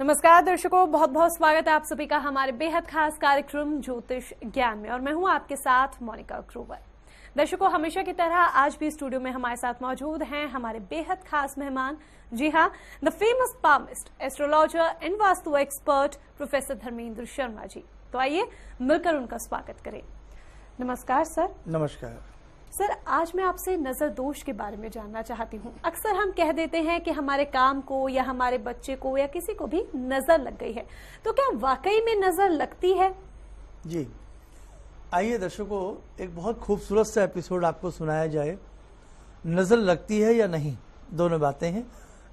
नमस्कार, दर्शकों बहुत बहुत स्वागत है आप सभी का हमारे बेहद खास कार्यक्रम ज्योतिष ज्ञान में, और मैं हूँ आपके साथ मोनिका ग्रोवर दर्शकों, हमेशा की तरह आज भी स्टूडियो में हमारे साथ मौजूद हैं हमारे बेहद खास मेहमान। जी हाँ the famous palmist astrologer and vastu expert professor Dharmendra Sharma ji. तो आइए, मिलकर उनका स्वागत करें। नमस्कार सर नमस्कार। सर आज मैं आपसे नज़र दोष के बारे में जानना चाहती हूँ। अक्सर हम कह देते हैं कि हमारे काम को या हमारे बच्चे को या किसी को भी नज़र लग गई है। तो क्या वाकई में नज़र लगती है? जी। आइए दर्शकों एक बहुत खूबसूरत सा एपिसोड आपको सुनाया जाए। नज़र लगती है या नहीं? दोनों बातें हैं।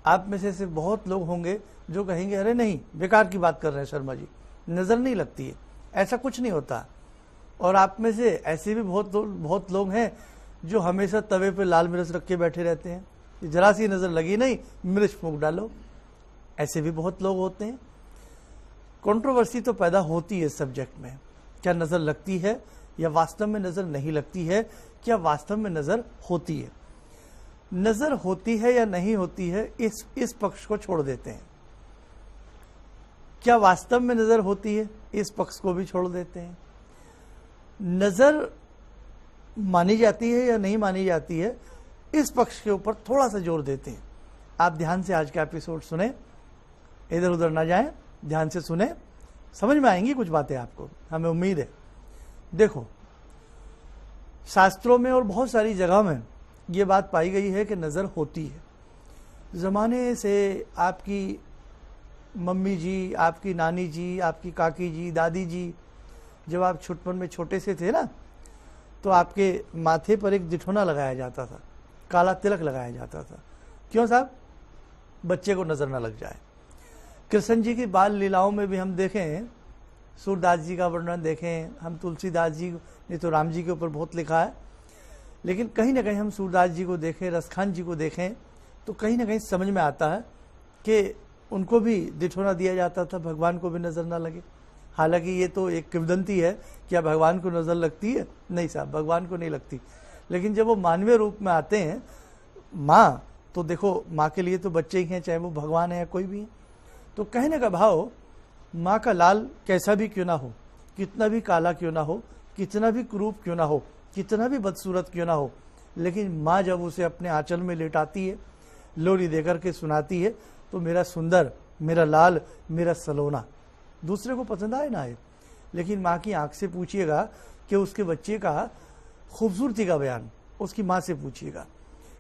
आप में से, सिर्फ़ बहुत लोग होंगे जो कहेंगे अरे नहीं बेकार की बात कर रहे हैं शर्मा जी। नज़र नहीं लगती है। ऐसा कुछ नहीं होता। और आप में से ऐसे भी बहुत बहुत लोग हैं जो हमेशा तवे पे लाल मिर्च रख के बैठे रहते हैं। जरा सी नज़र लगी नहीं, मिर्च फूक डालो। ऐसे भी बहुत लोग होते हैं। कंट्रोवर्सी तो पैदा होती है इस सब्जेक्ट में। क्या नज़र लगती है या वास्तव में नज़र नहीं लगती है? क्या वास्तव में नज़र होती है? नज़र होती है या नहीं होती है, इस इस पक्ष को छोड़ देते हैं। क्या वास्तव में नज़र होती है? इस पक्ष को भी छोड़ देते हैं। नज़र मानी जाती है या नहीं मानी जाती है, इस पक्ष के ऊपर थोड़ा सा ज़ोर देते हैं। आप ध्यान से आज का एपिसोड सुने, इधर उधर ना जाएँ, ध्यान से सुने, समझ में आएँगी कुछ बातें आपको, हमें उम्मीद है। देखो, शास्त्रों में और बहुत सारी जगह में ये बात पाई गई है कि नज़र होती है। ज़माने से आपकी मम्मी जी, आपकी नानी जी, आपकी काकी जी, दादी जी जब आप छुटपन में छोटे से थे ना तो आपके माथे पर एक जिठोना लगाया जाता था, काला तिलक लगाया जाता था। क्यों साहब? बच्चे को नज़र ना लग जाए। कृष्ण जी की बाल लीलाओं में भी हम देखें, सूरदास जी का वर्णन देखें, हम तुलसीदास जी ने तो राम जी के ऊपर बहुत लिखा है, लेकिन कहीं ना कहीं हम सूरदास जी को देखें, रसखान जी को देखें तो कहीं ना कहीं समझ में आता है कि उनको भी दिठोना दिया जाता था, भगवान को भी नज़र ना लगे। हालाँकि ये तो एक किवदंती है क्या भगवान को नज़र लगती है। नहीं साहब, भगवान को नहीं लगती। लेकिन जब वो मानवीय रूप में आते हैं, माँ तो देखो, माँ के लिए तो बच्चे ही हैं, चाहे वो भगवान है या कोई भी है। तो कहने का भाव, माँ का लाल कैसा भी क्यों ना हो, कितना भी काला क्यों ना हो, कितना भी क्रूप क्यों ना हो, कितना भी बदसूरत क्यों ना हो, लेकिन माँ जब उसे अपने आंचल में लेटाती है, लोरी देकर के सुनाती है तो मेरा सुंदर, मेरा लाल, मेरा सलोना। दूसरे को पसंद आए ना आए। लेकिन माँ की आँख से पूछिएगा कि उसके बच्चे का खूबसूरती का बयान, उसकी माँ से पूछिएगा,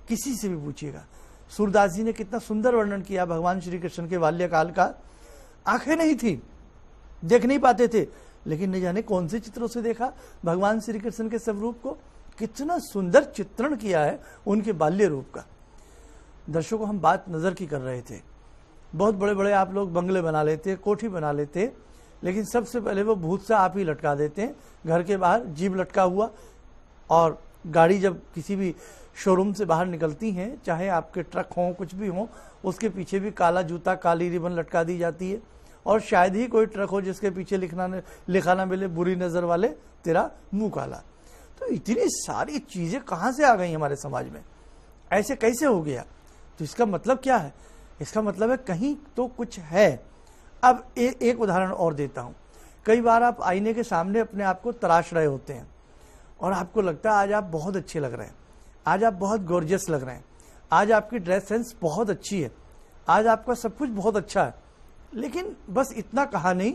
किसी से भी पूछिएगा। सूरदास जी ने कितना सुंदर वर्णन किया भगवान श्री कृष्ण के बाल्यकाल का। आँखें नहीं थी, देख नहीं पाते थे, लेकिन नहीं जाने कौन से चित्रों से देखा। भगवान श्री कृष्ण के स्वरूप को कितना सुंदर चित्रण किया है उनके बाल्य रूप का। दर्शकों, हम बात नज़र की कर रहे थे। बहुत बड़े बड़े आप लोग बंगले बना लेते, कोठी बना लेते हैं लेकिन सबसे पहले वो भूत से आप ही लटका देते हैं। घर के बाहर जीप लटका हुआ, और गाड़ी जब किसी भी शोरूम से बाहर निकलती हैं, चाहे आपके ट्रक हों, कुछ भी हो, उसके पीछे भी काला जूता, काली रिबन लटका दी जाती है। और शायद ही कोई ट्रक हो जिसके पीछे लिखना लिखा ना मिले बुरी नज़र वाले, तेरा मुँह काला। तो इतनी सारी चीज़ें कहाँ से आ गई हमारे समाज में? ऐसे कैसे हो गया? तो इसका मतलब क्या है? इसका मतलब है कहीं तो कुछ है। अब ए, एक उदाहरण और देता हूँ। कई बार आप आईने के सामने अपने आप को तराश रहे होते हैं और आपको लगता है आज आप बहुत अच्छे लग रहे हैं आज आप बहुत गॉर्जियस लग रहे हैं आज आपकी ड्रेस सेंस बहुत अच्छी है आज आपका सब कुछ बहुत अच्छा है। लेकिन बस इतना कहा नहीं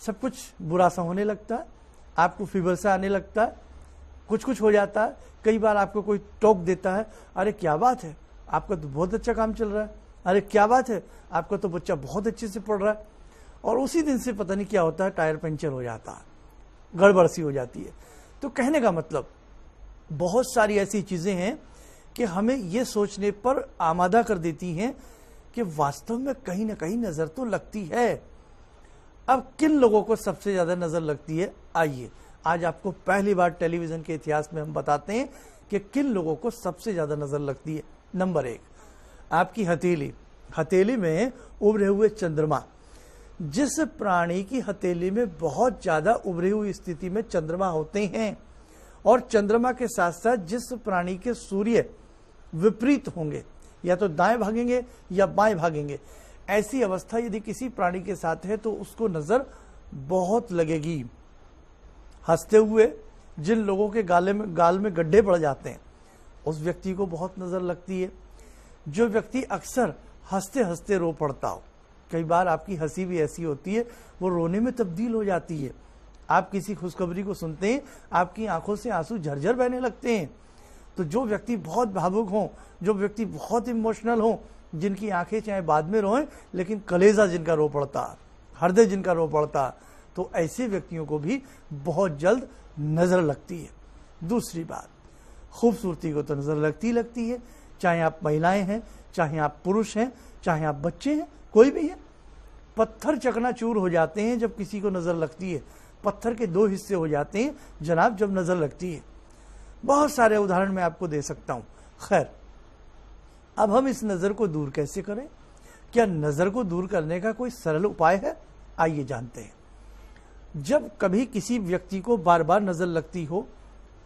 सब कुछ बुरा सा होने लगता है आपको फीवर से आने लगता है कुछ कुछ हो जाता है कई बार आपको कोई टोक देता है अरे क्या बात है आपका तो बहुत अच्छा काम चल रहा है। अरे, क्या बात है? आपका तो बच्चा बहुत अच्छे से पढ़ रहा है। और उसी दिन से पता नहीं क्या होता है, टायर पंचर हो जाता है, गड़बड़ सी हो जाती है। तो कहने का मतलब बहुत सारी ऐसी चीज़ें हैं कि हमें ये सोचने पर आमादा कर देती हैं कि वास्तव में कहीं ना कहीं नज़र तो लगती है। अब किन लोगों को सबसे ज़्यादा नज़र लगती है? आइए, आज आपको पहली बार टेलीविज़न के इतिहास में हम बताते हैं कि किन लोगों को सबसे ज़्यादा नज़र लगती है। नंबर एक आपकी हथेली हथेली में उभरे हुए चंद्रमा। जिस प्राणी की हथेली में बहुत ज़्यादा उभरी हुई स्थिति में चंद्रमा होते हैं और चंद्रमा के साथ साथ जिस प्राणी के सूर्य विपरीत होंगे, या तो दाएँ भागेंगे या बाएँ भागेंगे, ऐसी अवस्था यदि किसी प्राणी के साथ है तो उसको नज़र बहुत लगेगी। हँसते हुए जिन लोगों के गाले में, गाल में गड्ढे पड़ जाते हैं, उस व्यक्ति को बहुत नज़र लगती है। जो व्यक्ति अक्सर हँसते हँसते रो पड़ता हो। कई बार आपकी हँसी भी ऐसी होती है, वो रोने में तब्दील हो जाती है। आप किसी खुशखबरी को सुनते हैं, आपकी आँखों से आँसू झरझर बहने लगते हैं। तो जो व्यक्ति बहुत भावुक हों, जो व्यक्ति बहुत इमोशनल हों, जिनकी आँखें चाहे बाद में रोएँ, लेकिन कलेजा जिनका रो पड़ता, हृदय जिनका रो पड़ता तो ऐसे व्यक्तियों को भी बहुत जल्द नज़र लगती है। दूसरी बात, खूबसूरती को तो नज़र लगती लगती है चाहे आप महिलाएँ हैं, चाहे आप पुरुष हैं, चाहे आप बच्चे हैं, कोई भी है, पत्थर चकनाचूर हो जाते हैं जब किसी को नज़र लगती है। पत्थर के दो हिस्से हो जाते हैं, जनाब, जब नज़र लगती है। बहुत सारे उदाहरण मैं आपको दे सकता हूँ। खैर, अब हम इस नज़र को दूर कैसे करें? क्या नज़र को दूर करने का कोई सरल उपाय है? आइए जानते हैं। जब कभी किसी व्यक्ति को बार बार नज़र लगती हो,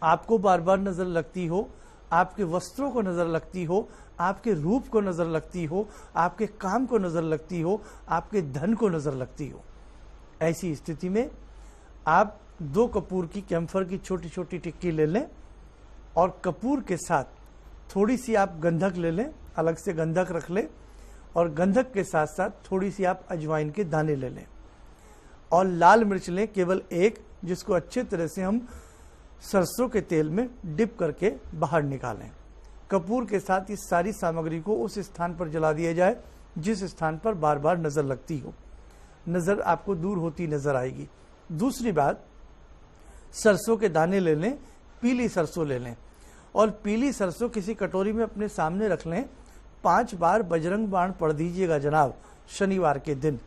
आपको बार बार नज़र लगती हो आपके वस्त्रों को नज़र लगती हो, आपके रूप को नज़र लगती हो, आपके काम को नज़र लगती हो, आपके धन को नज़र लगती हो। ऐसी स्थिति में आप दो कपूर की कैम्फर की छोटी छोटी टिक्की ले लें और कपूर के साथ थोड़ी सी आप गंधक ले लें, अलग से गंधक रख लें और गंधक के साथ साथ थोड़ी सी आप अजवाइन के दाने ले लें। और लाल मिर्च लें, केवल एक, जिसको अच्छे तरह से हम सरसों के तेल में डिप करके बाहर निकालें। कपूर के साथ इस सारी सामग्री को उस स्थान पर जला दिया जाए, जिस स्थान पर बार बार नज़र लगती हो। नज़र आपको दूर होती नज़र आएगी। दूसरी बात, सरसों के दाने ले लें, पीली सरसों ले लें। और पीली सरसों किसी कटोरी में अपने सामने रख लें। पाँच बार बजरंग बाण पढ़ दीजिएगा जनाब, शनिवार के दिन।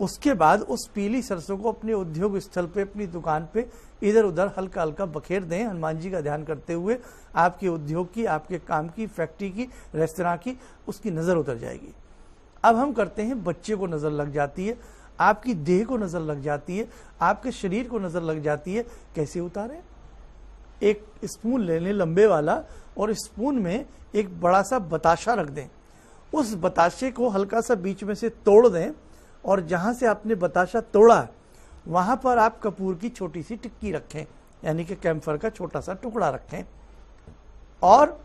उसके बाद उस पीली सरसों को अपने उद्योग स्थल पे, अपनी दुकान पे इधर उधर हल्का हल्का बखेर दें। हनुमान जी का ध्यान करते हुए आपके उद्योग की, आपके काम की, फैक्ट्री की, रेस्तरा की, उसकी नज़र उतर जाएगी। अब हम करते हैं, बच्चे को नज़र लग जाती है, आपकी देह को नज़र लग जाती है, आपके शरीर को नज़र लग जाती है। कैसे उतारे? एक स्पून ले लें लंबे वाला और स्पून में एक बड़ा सा बताशा रख दें। उस बताशे को हल्का सा बीच में से तोड़ दें और जहाँ से आपने बताशा तोड़ा, वहाँ पर आप कपूर की छोटी सी टिक्की रखें, यानी कि कैम्फर का छोटा सा टुकड़ा रखें। और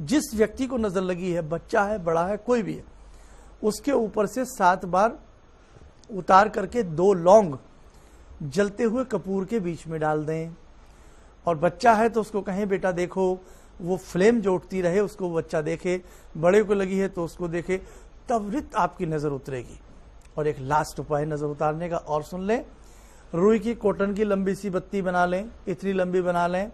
जिस व्यक्ति को नज़र लगी है, बच्चा है, बड़ा है, कोई भी है, उसके ऊपर से सात बार उतार करके दो लौंग जलते हुए कपूर के बीच में डाल दें। और बच्चा है तो उसको कहें, बेटा देखो, वो फ्लेम जो उठती रहे, उसको बच्चा देखे, बड़े को लगी है तो उसको देखे त्वरित आपकी नज़र उतरेगी। और एक लास्ट उपाय नज़र उतारने का, और सुन लें। रुई की कॉटन की लंबी सी बत्ती बना लें, इतनी लंबी बना लें,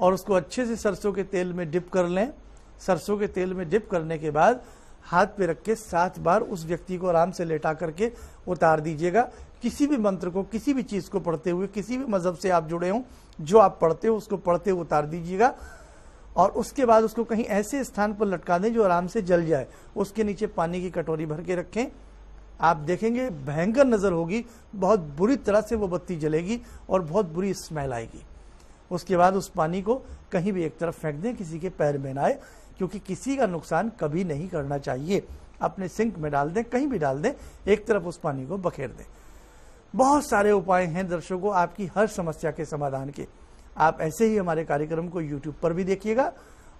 और उसको अच्छे से सरसों के तेल में डिप कर लें। सरसों के तेल में डिप करने के बाद हाथ पे रख के सात बार उस व्यक्ति को आराम से लेटा करके उतार दीजिएगा। किसी भी मंत्र को, किसी भी चीज़ को पढ़ते हुए, किसी भी मज़हब से आप जुड़े हों, जो आप पढ़ते हो, उसको पढ़ते हुए उतार दीजिएगा। और उसके बाद उसको कहीं ऐसे स्थान पर लटका दें जो आराम से जल जाए। उसके नीचे पानी की कटोरी भर के रखें। आप देखेंगे भयंकर नज़र होगी, बहुत बुरी तरह से वो बत्ती जलेगी और बहुत बुरी स्मेल आएगी। उसके बाद उस पानी को कहीं भी एक तरफ़ फेंक दें, किसी के पैर में ना क्योंकि किसी का नुकसान कभी नहीं करना चाहिए। अपने सिंक में डाल दें, कहीं भी डाल दें, एक तरफ़ उस पानी को बखेर दें। बहुत सारे उपाय हैं दर्शकों, आपकी हर समस्या के समाधान के। आप ऐसे ही हमारे कार्यक्रम को यूट्यूब पर भी देखिएगा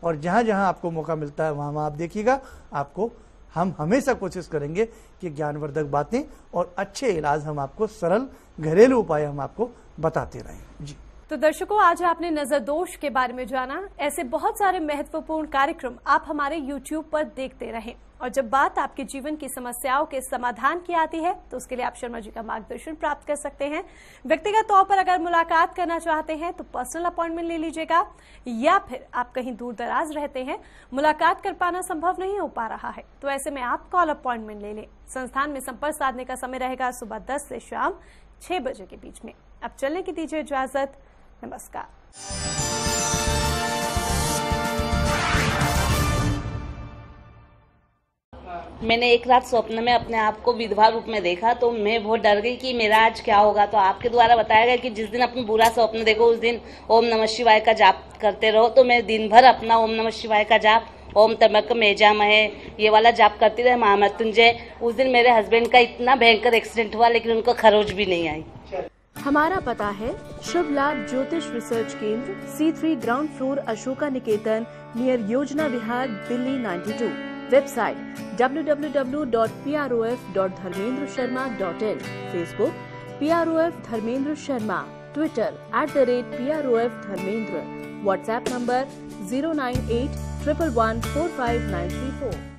और जहाँ जहाँ आपको मौका मिलता है वहाँ वहाँ आप देखिएगा। आपको हम हमेशा कोशिश करेंगे कि ज्ञानवर्धक बातें और अच्छे इलाज हम आपको सरल, घरेलू उपाय हम आपको बताते रहें। जी। तो दर्शकों, आज आपने नज़र दोष के बारे में जाना। ऐसे बहुत सारे महत्वपूर्ण कार्यक्रम आप हमारे YouTube पर देखते रहें। और जब बात आपके जीवन की समस्याओं के समाधान की आती है तो उसके लिए आप शर्मा जी का मार्गदर्शन प्राप्त कर सकते हैं। व्यक्तिगत तौर पर अगर मुलाकात करना चाहते हैं तो पर्सनल अपॉइंटमेंट ले लीजिएगा, या फिर आप कहीं दूर दराज रहते हैं, मुलाकात कर पाना संभव नहीं हो पा रहा है तो ऐसे में आप कॉल अपॉइंटमेंट ले लें। संस्थान में संपर्क साधने का समय रहेगा सुबह दस से शाम छह बजे के बीच में। अब चलने की दीजिए इजाज़त। नमस्कार। मैंने एक रात स्वप्न में अपने आप को विधवा रूप में देखा तो मैं बहुत डर गई कि मेरा आज क्या होगा। तो आपके द्वारा बताया गया कि जिस दिन अपनी बुरा स्वप्न देखो, उस दिन ओम नमः शिवाय का जाप करते रहो। तो मैं दिन भर अपना ओम नमः शिवाय का जाप, ओम तमक मेजा महे ये वाला जाप करती रहे, महामृत्युंजय। उस दिन मेरे हस्बैंड का इतना भयंकर एक्सीडेंट हुआ, लेकिन उनको खरोच भी नहीं आई। हमारा पता है शुभ Labh Jyotish research Kendra C three ground floor Ashoka Niketan near Yojana Vihar, Delhi 92 website www.prof.dharmendrasharma.in Facebook PROF Dharmendra Sharma Twitter at the rate P R O F Dharmendra WhatsApp number zero nine eight triple one four five nine three four